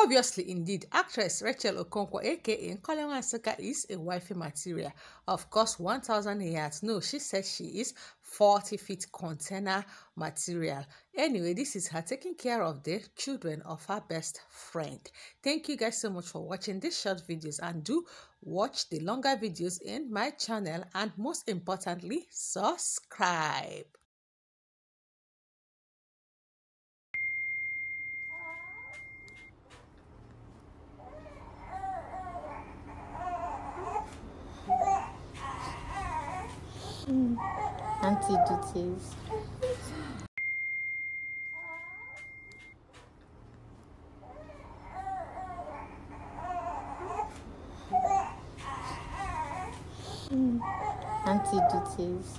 Obviously, indeed, actress Rachel Okonkwo, aka Nkoli Nwa Nsukka, is a wifey material. Of course, 1000 yards. No, she says she is 40 feet container material. Anyway, this is her taking care of the children of her best friend. Thank you guys so much for watching these short videos and do watch the longer videos in my channel and most importantly, subscribe. Anti-duties. Anti-duties.